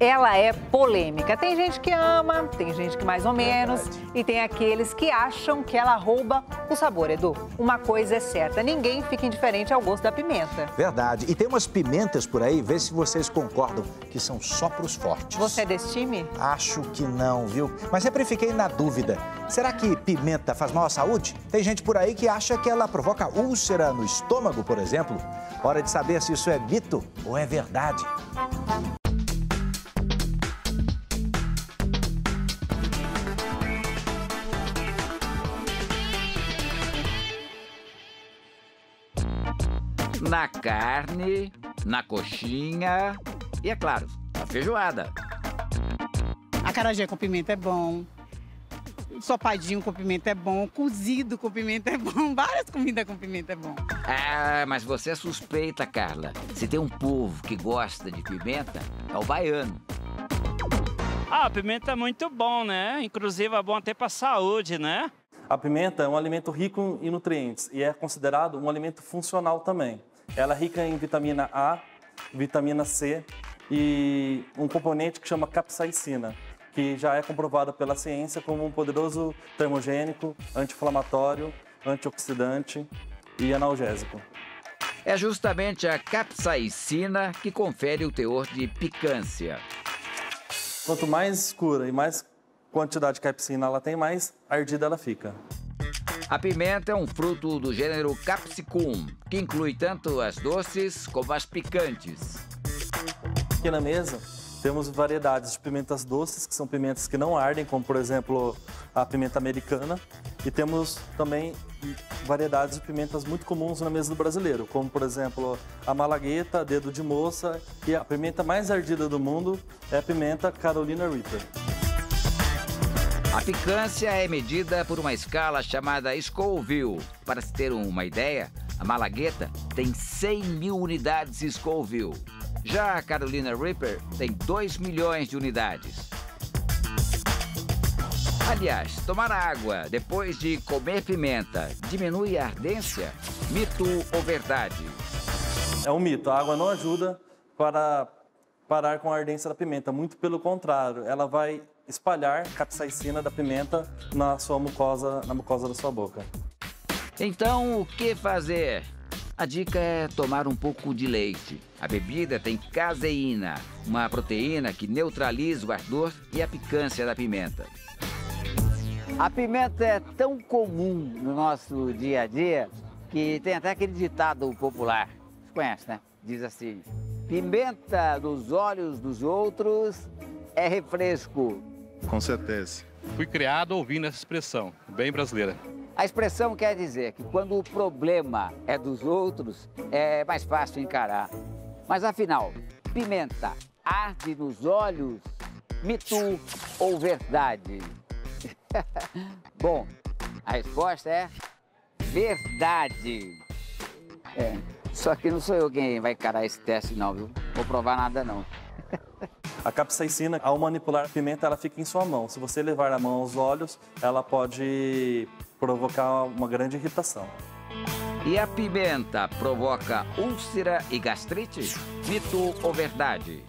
ela é polêmica. Tem gente que ama, tem gente que mais ou menos, Verdade. e tem aqueles que acham que ela rouba o sabor, Edu. Uma coisa é certa, ninguém fica indiferente ao gosto da pimenta. Verdade. E tem umas pimentas por aí, vê se vocês concordam, que são só pros fortes. Você é desse time? Acho que não, viu? Mas sempre fiquei na dúvida. Será que pimenta faz mal à saúde? Tem gente por aí que acha que ela provoca úlcera no estômago, por exemplo. Hora de saber se isso é mito ou é verdade. Na carne, na coxinha e, é claro, na feijoada. Acarajé com pimenta é bom. Sopadinho com pimenta é bom. Cozido com pimenta é bom. Várias comidas com pimenta é bom. Ah, mas você é suspeita, Carla. Se tem um povo que gosta de pimenta, é o baiano. Ah, a pimenta é muito bom, né? Inclusive é bom até para saúde, né? A pimenta é um alimento rico em nutrientes e é considerado um alimento funcional também. Ela é rica em vitamina A, vitamina C e um componente que chama capsaicina, que já é comprovado pela ciência como um poderoso termogênico, anti-inflamatório, antioxidante e analgésico. É justamente a capsaicina que confere o teor de picância. Quanto mais escura e mais quantidade de capsaicina ela tem, mais ardida ela fica. A pimenta é um fruto do gênero Capsicum, que inclui tanto as doces como as picantes. Aqui na mesa temos variedades de pimentas doces, que são pimentas que não ardem, como por exemplo a pimenta americana. E temos também variedades de pimentas muito comuns na mesa do brasileiro, como por exemplo a malagueta, dedo de moça e a pimenta mais ardida do mundo é a pimenta Carolina Reaper. A picância é medida por uma escala chamada Scoville. Para se ter uma ideia, a Malagueta tem 100 mil unidades Scoville. Já a Carolina Reaper tem 2 milhões de unidades. Aliás, tomar água depois de comer pimenta diminui a ardência? Mito ou verdade? É um mito, a água não ajuda para parar com a ardência da pimenta, muito pelo contrário, ela vai espalhar capsaicina da pimenta na sua mucosa, na mucosa da sua boca. Então, o que fazer? A dica é tomar um pouco de leite. A bebida tem caseína, uma proteína que neutraliza o ardor e a picância da pimenta. A pimenta é tão comum no nosso dia a dia que tem até aquele ditado popular. Você conhece, né? Diz assim: pimenta nos olhos dos outros é refresco. Com certeza. Fui criado ouvindo essa expressão, bem brasileira. A expressão quer dizer que quando o problema é dos outros, é mais fácil encarar. Mas afinal, pimenta arde nos olhos? Mito ou verdade? Bom, a resposta é verdade. É, só que não sou eu quem vai encarar esse teste não, viu? Vou provar nada não. A capsaicina, ao manipular a pimenta, ela fica em sua mão. Se você levar a mão aos olhos, ela pode provocar uma grande irritação. E a pimenta provoca úlcera e gastrite? Mito ou verdade?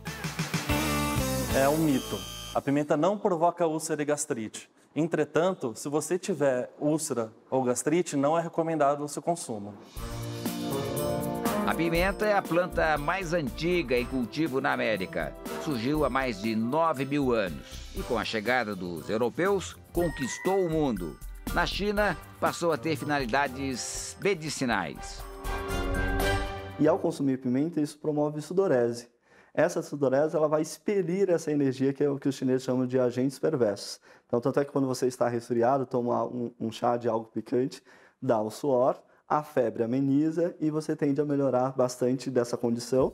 É um mito. A pimenta não provoca úlcera e gastrite. Entretanto, se você tiver úlcera ou gastrite, não é recomendado o seu consumo. A pimenta é a planta mais antiga em cultivo na América. Surgiu há mais de 9 mil anos e, com a chegada dos europeus, conquistou o mundo. Na China, passou a ter finalidades medicinais. E ao consumir pimenta, isso promove sudorese. Essa sudorese ela vai expelir essa energia que é o que os chineses chamam de agentes perversos. Então, tanto é que quando você está resfriado, toma um, um chá de algo picante, dá o suor, a febre ameniza e você tende a melhorar bastante dessa condição.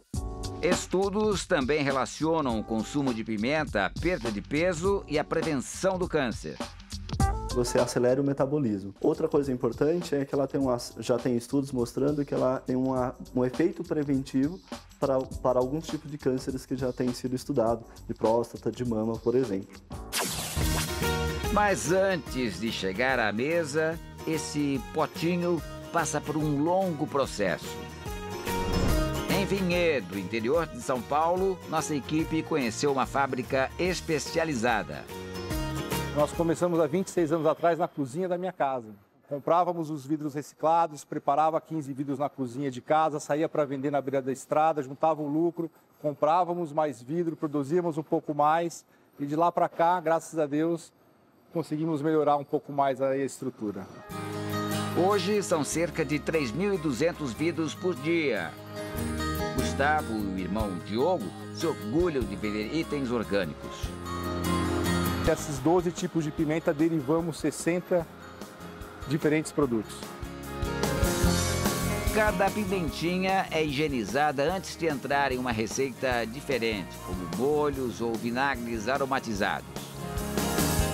Estudos também relacionam o consumo de pimenta à perda de peso e à prevenção do câncer. Você acelera o metabolismo. Outra coisa importante é que ela tem uma, já tem estudos mostrando que ela tem uma, um efeito preventivo para, para alguns tipos de cânceres que já têm sido estudados, de próstata, de mama, por exemplo. Mas antes de chegar à mesa, esse potinho passa por um longo processo. Em Vinhedo, interior de São Paulo, nossa equipe conheceu uma fábrica especializada. Nós começamos há 26 anos atrás na cozinha da minha casa. Comprávamos os vidros reciclados, preparava 15 vidros na cozinha de casa, saía para vender na beira da estrada, juntava o lucro, comprávamos mais vidro, produzíamos um pouco mais e de lá para cá, graças a Deus, conseguimos melhorar um pouco mais a estrutura. Hoje são cerca de 3.200 vidros por dia. Gustavo e o irmão Diogo se orgulham de vender itens orgânicos. Desses 12 tipos de pimenta derivamos 60 diferentes produtos. Cada pimentinha é higienizada antes de entrar em uma receita diferente, como molhos ou vinagres aromatizados.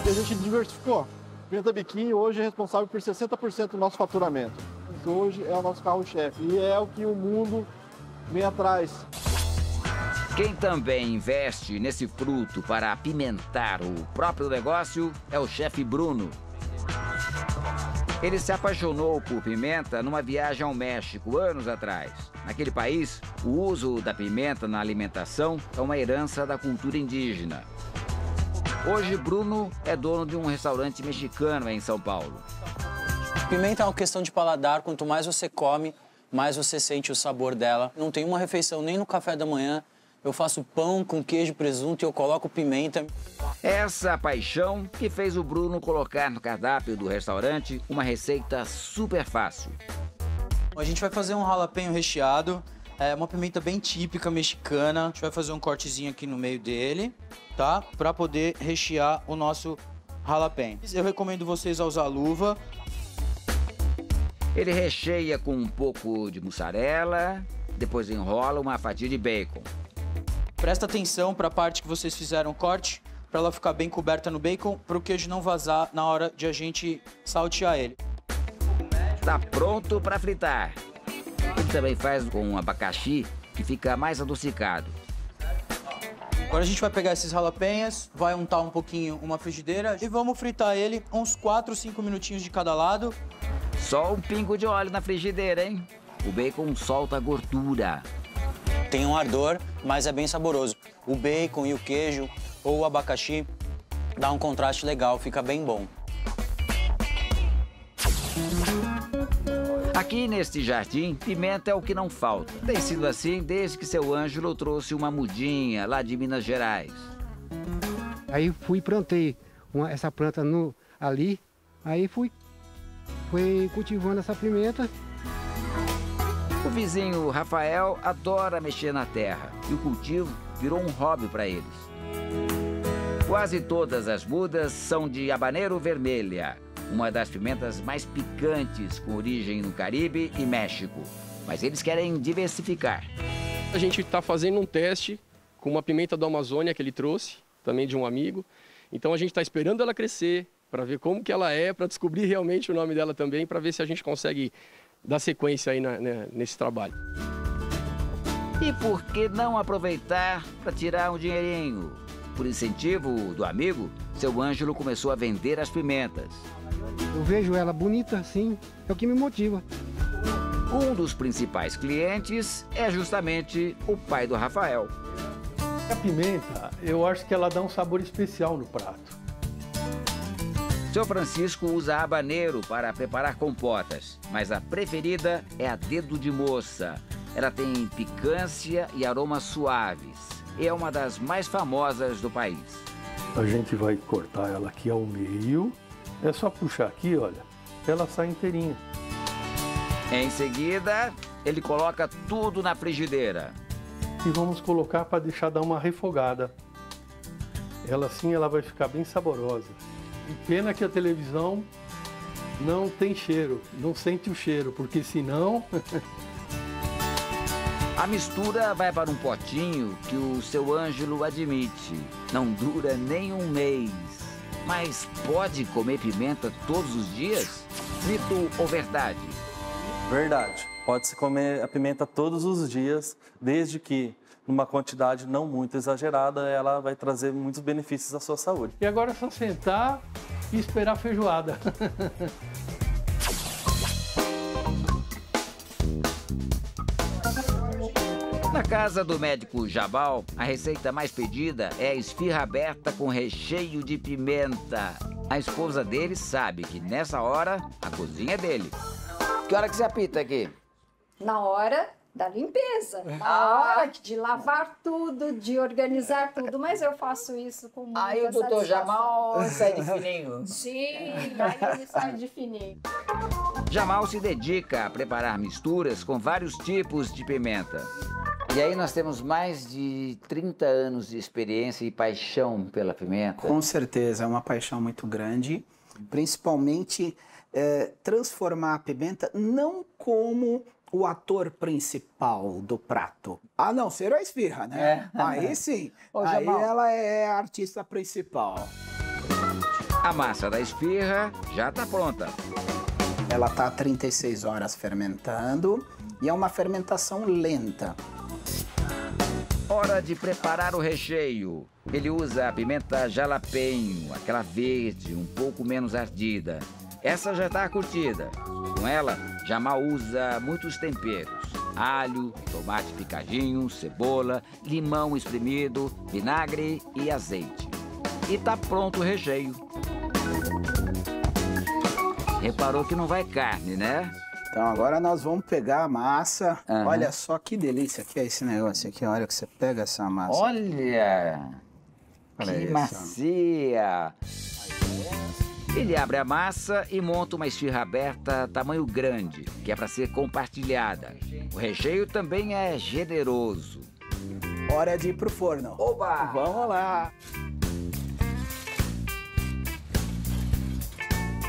E a gente diversificou. Pimenta Biquinho hoje é responsável por 60% do nosso faturamento. Isso hoje é o nosso carro-chefe e é o que o mundo vem atrás. Quem também investe nesse fruto para apimentar o próprio negócio é o chefe Bruno. Ele se apaixonou por pimenta numa viagem ao México anos atrás. Naquele país, o uso da pimenta na alimentação é uma herança da cultura indígena. Hoje, Bruno é dono de um restaurante mexicano em São Paulo. Pimenta é uma questão de paladar. Quanto mais você come, mais você sente o sabor dela. Não tem uma refeição nem no café da manhã. Eu faço pão com queijo, presunto e eu coloco pimenta. Essa paixão que fez o Bruno colocar no cardápio do restaurante uma receita super fácil. A gente vai fazer um jalapeno recheado. É uma pimenta bem típica mexicana. A gente vai fazer um cortezinho aqui no meio dele, tá? Para poder rechear o nosso jalapeno. Eu recomendo vocês a usar luva. Ele recheia com um pouco de mussarela, depois enrola uma fatia de bacon. Presta atenção para a parte que vocês fizeram o corte, para ela ficar bem coberta no bacon, para o queijo não vazar na hora de a gente saltear ele. Tá pronto para fritar. Ele também faz com um abacaxi que fica mais adocicado. Agora a gente vai pegar esses jalapenhos, vai untar um pouquinho uma frigideira e vamos fritar ele uns 4, 5 minutinhos de cada lado. Só um pingo de óleo na frigideira, hein? O bacon solta gordura. Tem um ardor, mas é bem saboroso. O bacon e o queijo ou o abacaxi dá um contraste legal, fica bem bom. Aqui neste jardim, pimenta é o que não falta. Tem sido assim desde que seu Ângelo trouxe uma mudinha lá de Minas Gerais. Aí fui e plantei uma, essa planta no, ali, aí fui, fui cultivando essa pimenta. O vizinho Rafael adora mexer na terra e o cultivo virou um hobby para eles. Quase todas as mudas são de habaneiro vermelha, uma das pimentas mais picantes com origem no Caribe e México. Mas eles querem diversificar. A gente está fazendo um teste com uma pimenta do Amazônia que ele trouxe, também de um amigo. Então a gente está esperando ela crescer para ver como que ela é, para descobrir realmente o nome dela também, para ver se a gente consegue dar sequência aí na, né, nesse trabalho. E por que não aproveitar para tirar um dinheirinho? Por incentivo do amigo, seu Ângelo começou a vender as pimentas. Eu vejo ela bonita assim, é o que me motiva. Um dos principais clientes é justamente o pai do Rafael. A pimenta, eu acho que ela dá um sabor especial no prato. Seu Francisco usa habaneiro para preparar compotas, mas a preferida é a dedo de moça. Ela tem picância e aromas suaves. E é uma das mais famosas do país. A gente vai cortar ela aqui ao meio. É só puxar aqui, olha, ela sai inteirinha. Em seguida, ele coloca tudo na frigideira. E vamos colocar para deixar dar uma refogada. Ela assim ela vai ficar bem saborosa. E pena que a televisão não tem cheiro, não sente o cheiro, porque senão. a mistura vai para um potinho que o seu Ângelo admite. Não dura nem um mês. Mas pode comer pimenta todos os dias? Mito ou verdade? Verdade. Pode-se comer a pimenta todos os dias, desde que numa quantidade não muito exagerada, ela vai trazer muitos benefícios à sua saúde. E agora é só sentar e esperar a feijoada. casa do médico Jabal, a receita mais pedida é a esfirra aberta com recheio de pimenta. A esposa dele sabe que nessa hora a cozinha é dele. Que hora que você apita aqui? Na hora da limpeza, Ah. na hora de lavar tudo, de organizar tudo, mas eu faço isso com muita Aí o doutor satisfação. Jamal sai de fininho. Sim, aí ele sai de fininho. Jamal se dedica a preparar misturas com vários tipos de pimenta. E aí nós temos mais de 30 anos de experiência e paixão pela pimenta. Com certeza, é uma paixão muito grande, principalmente eh, transformar a pimenta não como o ator principal do prato, a não ser a esfirra, né? É. Aí sim, Ô, aí Jamal. ela é a artista principal. A massa da esfirra já está pronta. Ela está 36 horas fermentando e é uma fermentação lenta. Hora de preparar o recheio. Ele usa a pimenta jalapeño, aquela verde, um pouco menos ardida. Essa já está curtida. Com ela, Jamal usa muitos temperos. Alho, tomate picadinho, cebola, limão espremido, vinagre e azeite. E tá pronto o recheio. Reparou que não vai carne, né? Então agora nós vamos pegar a massa. Aham. Olha só que delícia que é esse negócio aqui. Olha que você pega essa massa. Olha! Olha que isso. macia! Ele abre a massa e monta uma esfirra aberta tamanho grande, que é para ser compartilhada. O recheio também é generoso. Hora de ir pro forno. Oba! Vamos lá.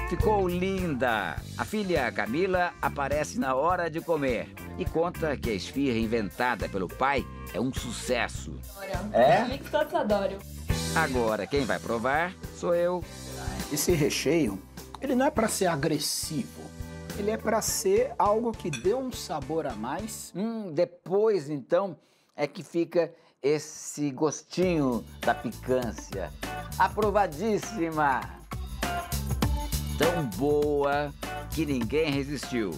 Ficou linda! A filha Camila aparece na hora de comer e conta que a esfirra inventada pelo pai é um sucesso. É? que todos adoram. Agora, quem vai provar sou eu. Esse recheio, ele não é para ser agressivo. Ele é para ser algo que dê um sabor a mais. Hum, depois, então, é que fica esse gostinho da picância. Aprovadíssima! Tão boa que ninguém resistiu.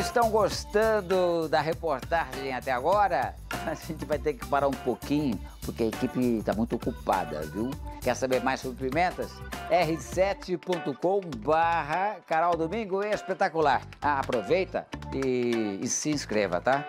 Estão gostando da reportagem até agora? A gente vai ter que parar um pouquinho, porque a equipe está muito ocupada, viu? Quer saber mais sobre pimentas? r7.com barra Canal Domingo Espetacular. Ah, aproveita e, e se inscreva, tá?